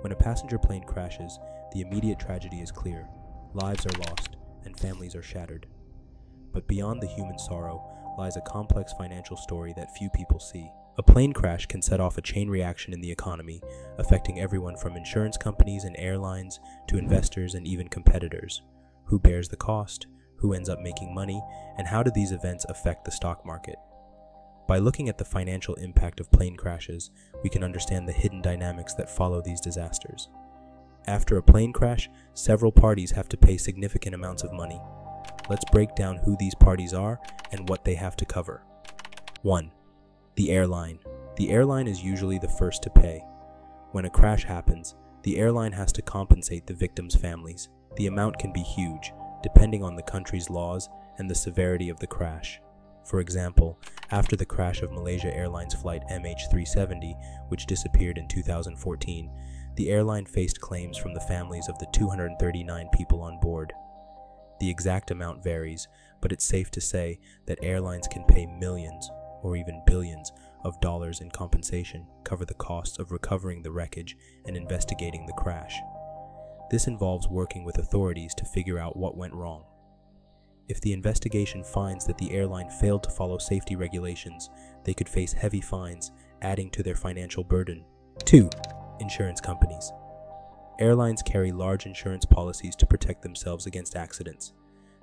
When a passenger plane crashes, the immediate tragedy is clear. Lives are lost, and families are shattered. But beyond the human sorrow lies a complex financial story that few people see. A plane crash can set off a chain reaction in the economy, affecting everyone from insurance companies and airlines to investors and even competitors. Who bears the cost? Who ends up making money? And how do these events affect the stock market? By looking at the financial impact of plane crashes, we can understand the hidden dynamics that follow these disasters. After a plane crash, several parties have to pay significant amounts of money. Let's break down who these parties are and what they have to cover. 1. The airline. The airline is usually the first to pay. When a crash happens, the airline has to compensate the victims' families. The amount can be huge, depending on the country's laws and the severity of the crash. For example, after the crash of Malaysia Airlines flight MH370, which disappeared in 2014, the airline faced claims from the families of the 239 people on board. The exact amount varies, but it's safe to say that airlines can pay millions, or even billions, of dollars in compensation cover the costs of recovering the wreckage and investigating the crash. This involves working with authorities to figure out what went wrong. If the investigation finds that the airline failed to follow safety regulations, they could face heavy fines, adding to their financial burden. 2. Insurance companies. Airlines carry large insurance policies to protect themselves against accidents.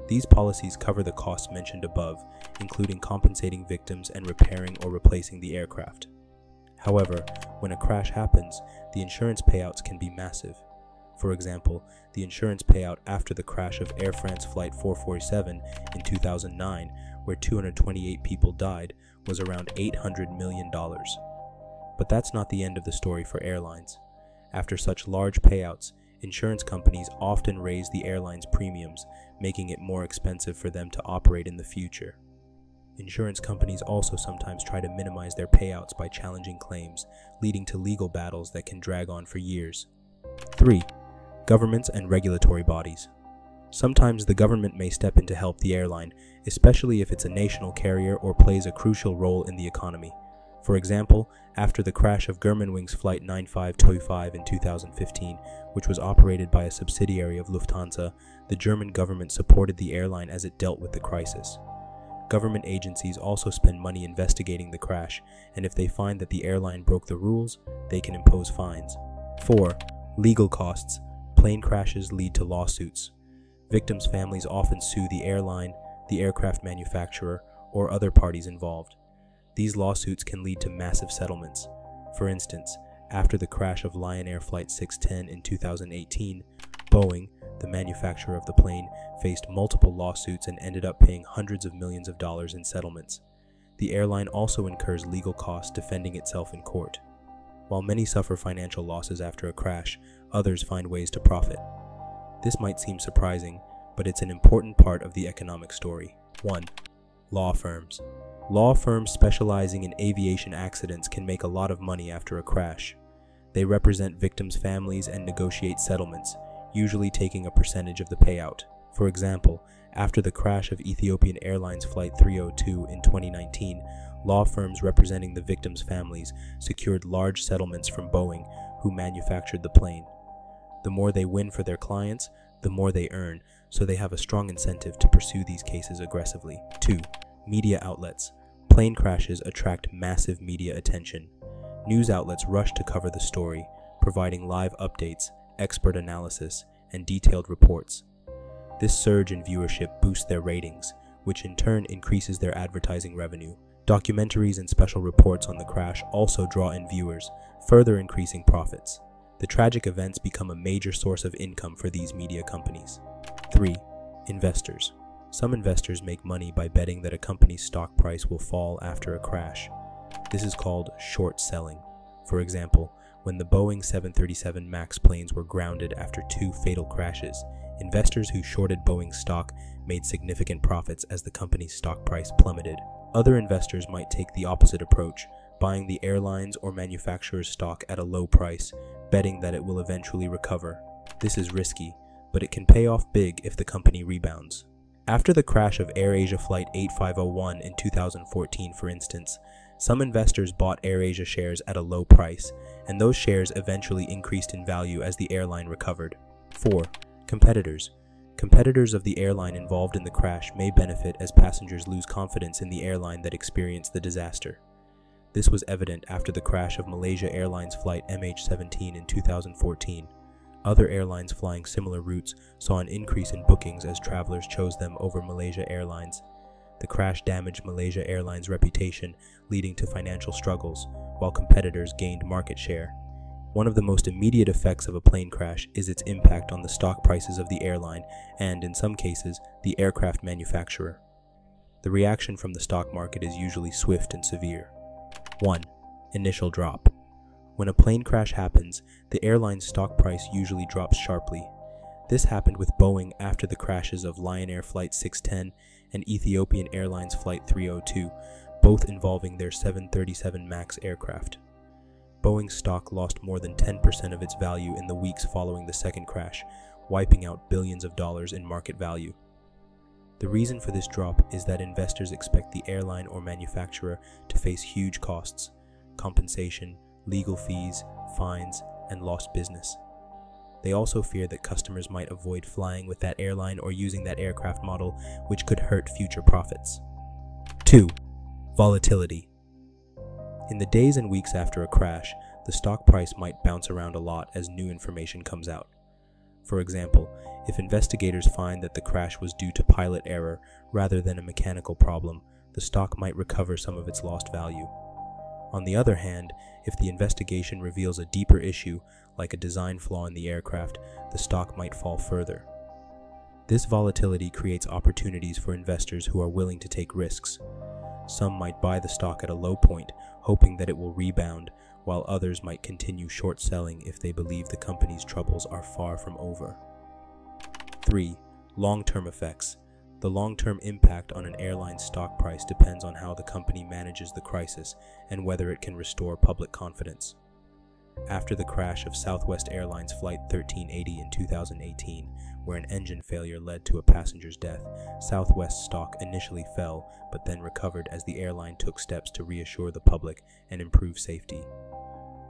These policies cover the costs mentioned above, including compensating victims and repairing or replacing the aircraft. However, when a crash happens, the insurance payouts can be massive. For example, the insurance payout after the crash of Air France Flight 447 in 2009, where 228 people died, was around $800 million. But that's not the end of the story for airlines. After such large payouts, insurance companies often raise the airline's premiums, making it more expensive for them to operate in the future. Insurance companies also sometimes try to minimize their payouts by challenging claims, leading to legal battles that can drag on for years. 3 governments, and regulatory bodies. Sometimes the government may step in to help the airline, especially if it's a national carrier or plays a crucial role in the economy. For example, after the crash of Germanwings Flight 9525 in 2015, which was operated by a subsidiary of Lufthansa, the German government supported the airline as it dealt with the crisis. Government agencies also spend money investigating the crash, and if they find that the airline broke the rules, they can impose fines. 4. Legal costs plane crashes lead to lawsuits. Victims' families often sue the airline, the aircraft manufacturer, or other parties involved. These lawsuits can lead to massive settlements. For instance, after the crash of Lion Air Flight 610 in 2018, Boeing, the manufacturer of the plane, faced multiple lawsuits and ended up paying hundreds of millions of dollars in settlements. The airline also incurs legal costs defending itself in court. While many suffer financial losses after a crash, others find ways to profit. This might seem surprising, but it's an important part of the economic story. 1. Law firms. Law firms specializing in aviation accidents can make a lot of money after a crash. They represent victims' families and negotiate settlements, usually taking a percentage of the payout. For example, after the crash of Ethiopian Airlines Flight 302 in 2019, law firms representing the victims' families secured large settlements from Boeing, who manufactured the plane. The more they win for their clients, the more they earn, so they have a strong incentive to pursue these cases aggressively. 2. Media outlets. Plane crashes attract massive media attention. News outlets rush to cover the story, providing live updates, expert analysis, and detailed reports. This surge in viewership boosts their ratings, which in turn increases their advertising revenue. Documentaries and special reports on the crash also draw in viewers, further increasing profits. The tragic events become a major source of income for these media companies. 3. Investors. Some investors make money by betting that a company's stock price will fall after a crash. This is called short selling. For example, when the Boeing 737 MAX planes were grounded after two fatal crashes, investors who shorted Boeing stock made significant profits as the company's stock price plummeted. Other investors might take the opposite approach, buying the airlines or manufacturer's stock at a low price, betting that it will eventually recover. This is risky, but it can pay off big if the company rebounds. After the crash of AirAsia Flight 8501 in 2014, for instance, some investors bought AirAsia shares at a low price, and those shares eventually increased in value as the airline recovered. 4. Competitors. Competitors of the airline involved in the crash may benefit as passengers lose confidence in the airline that experienced the disaster. This was evident after the crash of Malaysia Airlines flight MH17 in 2014. Other airlines flying similar routes saw an increase in bookings as travelers chose them over Malaysia Airlines. The crash damaged Malaysia Airlines' reputation, leading to financial struggles, while competitors gained market share. One of the most immediate effects of a plane crash is its impact on the stock prices of the airline and, in some cases, the aircraft manufacturer. The reaction from the stock market is usually swift and severe. 1. Initial drop. When a plane crash happens, the airline's stock price usually drops sharply. This happened with Boeing after the crashes of Lion Air Flight 610 and Ethiopian Airlines Flight 302, both involving their 737 MAX aircraft. Boeing's stock lost more than 10% of its value in the weeks following the second crash, wiping out billions of dollars in market value. The reason for this drop is that investors expect the airline or manufacturer to face huge costs, compensation, legal fees, fines, and lost business. They also fear that customers might avoid flying with that airline or using that aircraft model, which could hurt future profits. 2. Volatility. In the days and weeks after a crash, the stock price might bounce around a lot as new information comes out. For example, if investigators find that the crash was due to pilot error rather than a mechanical problem, the stock might recover some of its lost value. On the other hand, if the investigation reveals a deeper issue, like a design flaw in the aircraft, the stock might fall further. This volatility creates opportunities for investors who are willing to take risks. Some might buy the stock at a low point, hoping that it will rebound, while others might continue short selling if they believe the company's troubles are far from over. 3. Long term effects. The long term impact on an airline's stock price depends on how the company manages the crisis and whether it can restore public confidence. After the crash of Southwest Airlines Flight 1380 in 2018, where an engine failure led to a passenger's death, Southwest stock initially fell but then recovered as the airline took steps to reassure the public and improve safety.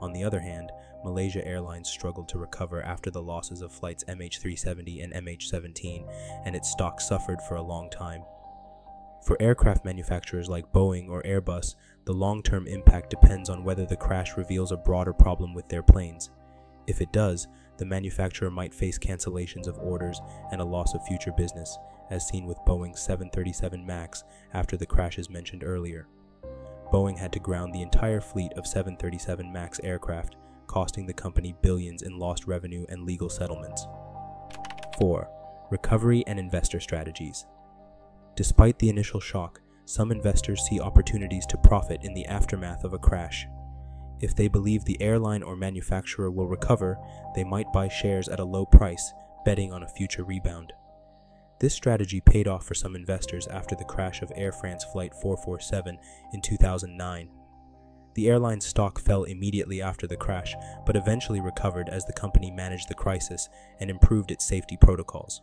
On the other hand, Malaysia Airlines struggled to recover after the losses of flights MH370 and MH17, and its stock suffered for a long time. For aircraft manufacturers like Boeing or Airbus, the long term impact depends on whether the crash reveals a broader problem with their planes. If it does, the manufacturer might face cancellations of orders and a loss of future business, as seen with Boeing's 737 MAX after the crashes mentioned earlier. Boeing had to ground the entire fleet of 737 MAX aircraft, costing the company billions in lost revenue and legal settlements. 4. Recovery and investor strategies. Despite the initial shock, some investors see opportunities to profit in the aftermath of a crash. If they believe the airline or manufacturer will recover, they might buy shares at a low price, betting on a future rebound. This strategy paid off for some investors after the crash of Air France Flight 447 in 2009. The airline's stock fell immediately after the crash, but eventually recovered as the company managed the crisis and improved its safety protocols.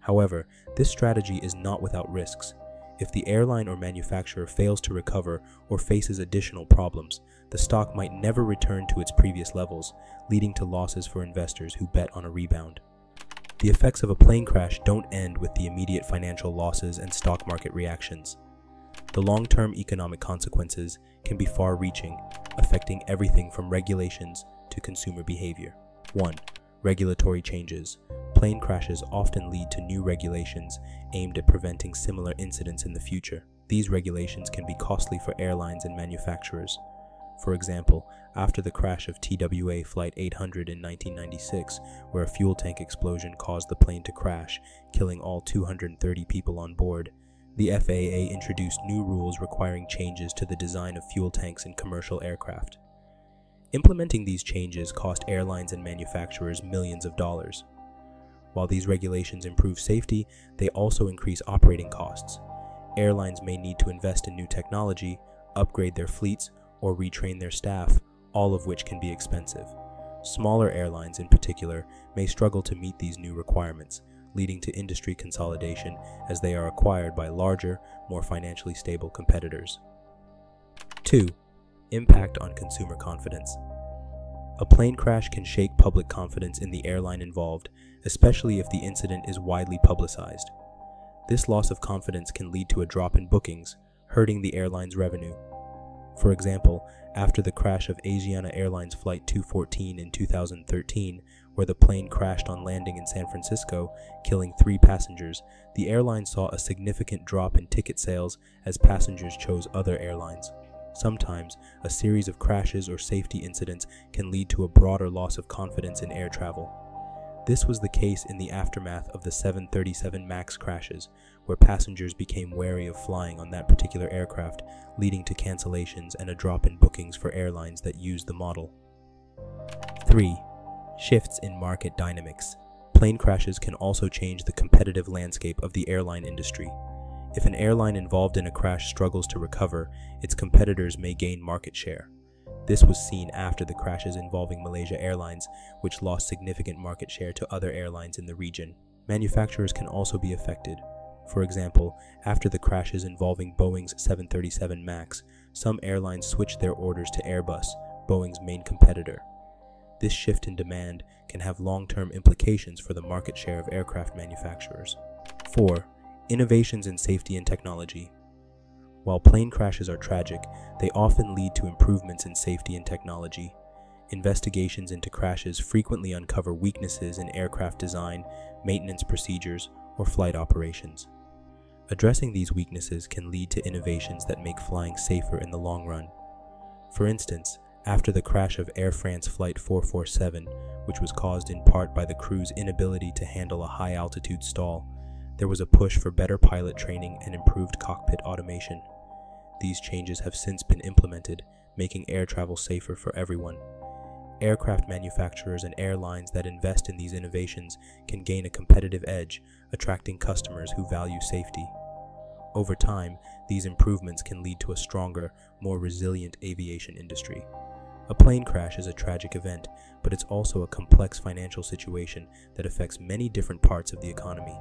However, this strategy is not without risks. If the airline or manufacturer fails to recover or faces additional problems, the stock might never return to its previous levels, leading to losses for investors who bet on a rebound. The effects of a plane crash don't end with the immediate financial losses and stock market reactions. The long term economic consequences can be far reaching, affecting everything from regulations to consumer behavior. 1. Regulatory changes. Plane crashes often lead to new regulations aimed at preventing similar incidents in the future. These regulations can be costly for airlines and manufacturers, for example, after the crash of TWA Flight 800 in 1996, where a fuel tank explosion caused the plane to crash, killing all 230 people on board, the FAA introduced new rules requiring changes to the design of fuel tanks in commercial aircraft. Implementing these changes cost airlines and manufacturers millions of dollars. While these regulations improve safety, they also increase operating costs. Airlines may need to invest in new technology, upgrade their fleets, or retrain their staff, all of which can be expensive. Smaller airlines, in particular, may struggle to meet these new requirements, leading to industry consolidation as they are acquired by larger, more financially stable competitors. 2. Impact on consumer confidence. A plane crash can shake public confidence in the airline involved, especially if the incident is widely publicized. This loss of confidence can lead to a drop in bookings, hurting the airline's revenue. For example, after the crash of Asiana Airlines Flight 214 in 2013, where the plane crashed on landing in San Francisco, killing three passengers, the airline saw a significant drop in ticket sales as passengers chose other airlines. Sometimes, a series of crashes or safety incidents can lead to a broader loss of confidence in air travel. This was the case in the aftermath of the 737 MAX crashes, where passengers became wary of flying on that particular aircraft, leading to cancellations and a drop in bookings for airlines that used the model. 3. Shifts in market dynamics. Plane crashes can also change the competitive landscape of the airline industry. If an airline involved in a crash struggles to recover, its competitors may gain market share. This was seen after the crashes involving Malaysia Airlines, which lost significant market share to other airlines in the region. Manufacturers can also be affected. For example, after the crashes involving Boeing's 737 MAX, some airlines switched their orders to Airbus, Boeing's main competitor. This shift in demand can have long-term implications for the market share of aircraft manufacturers. 4. Innovations in safety and technology. While plane crashes are tragic, they often lead to improvements in safety and technology. Investigations into crashes frequently uncover weaknesses in aircraft design, maintenance procedures, or flight operations. Addressing these weaknesses can lead to innovations that make flying safer in the long run. For instance, after the crash of Air France Flight 447, which was caused in part by the crew's inability to handle a high altitude stall, there was a push for better pilot training and improved cockpit automation. These changes have since been implemented, making air travel safer for everyone. Aircraft manufacturers and airlines that invest in these innovations can gain a competitive edge, attracting customers who value safety. Over time, these improvements can lead to a stronger, more resilient aviation industry. A plane crash is a tragic event, but it's also a complex financial situation that affects many different parts of the economy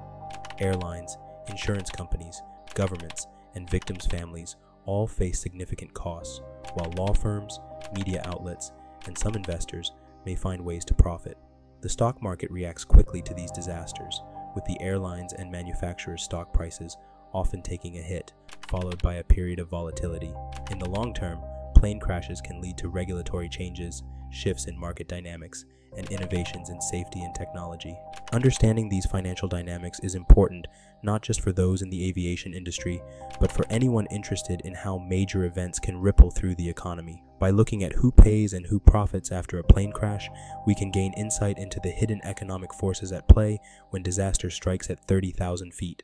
airlines, insurance companies, governments, and victims' families all face significant costs, while law firms, media outlets, and some investors may find ways to profit. The stock market reacts quickly to these disasters, with the airlines and manufacturers' stock prices often taking a hit, followed by a period of volatility. In the long term, plane crashes can lead to regulatory changes, shifts in market dynamics, and innovations in safety and technology. Understanding these financial dynamics is important not just for those in the aviation industry, but for anyone interested in how major events can ripple through the economy. By looking at who pays and who profits after a plane crash, we can gain insight into the hidden economic forces at play when disaster strikes at 30,000 feet.